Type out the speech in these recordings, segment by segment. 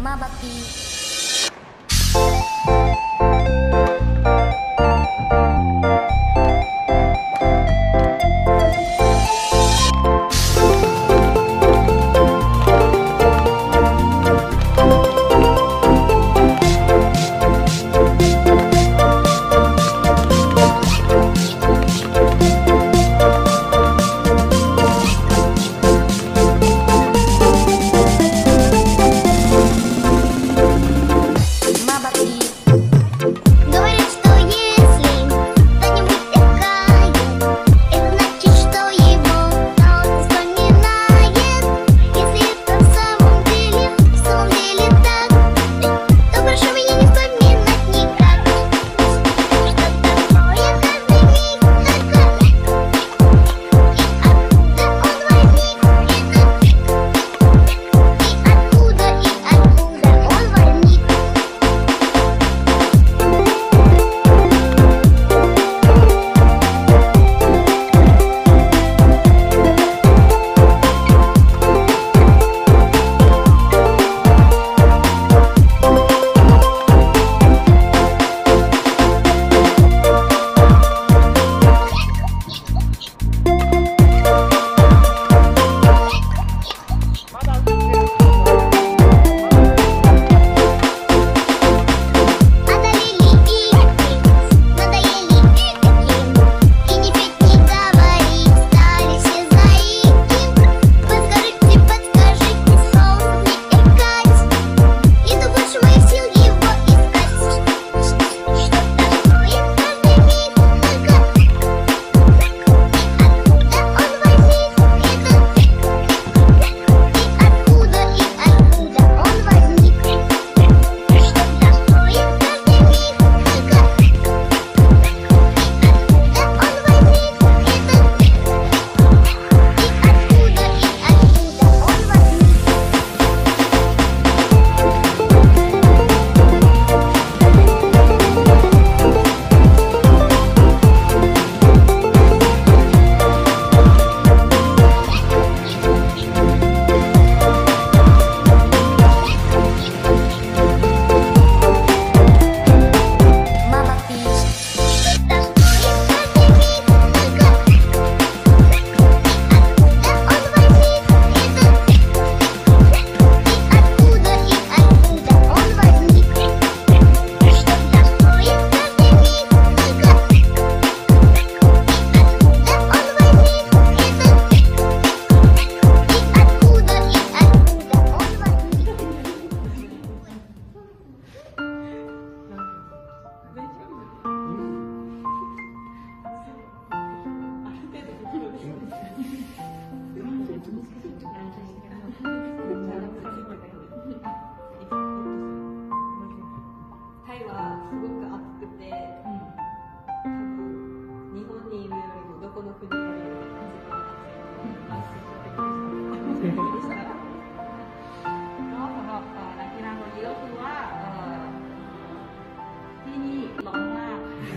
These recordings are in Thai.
Mabapi.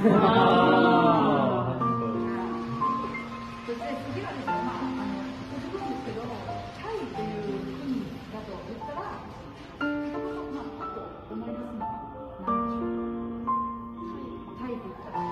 ากそして次はですね、まあ、あの、続くんですけど、タイという国だと言ったら、言、まあ、パッと思い出すのは何でしょう。タイと言ったら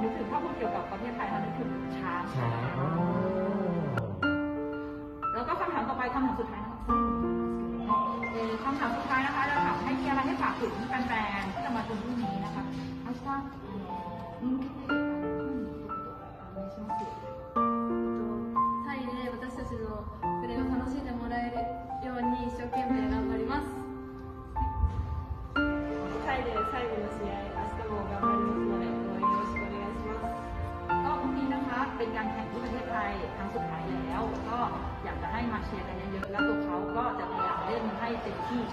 นึกถึงถ้าพูดเกี่ยวกับประเทศไทยค่ะนึกถึงช้าง ช้าอ๋อ แล้วก็คำถามต่อไปคำถามสุดท้ายนะคะเอ่อคำถามสุดท้ายนะคะเราถามให้มีอะไรให้ฝากถึงแฟนๆที่จะมาชมพรุ่งนี้นะคะอาชาอืมคิดว่าお願いしますタイで私たちのプレーを楽しんでもらえるように一生懸命頑張ります。 เป็นการแข่งที่ประเทศไทยครั้งสุดท้ายแล้ว ก็อยากจะให้มาเชียร์กันเยอะๆ และตัวเขาก็จะพยายามเล่นให้เต็มที่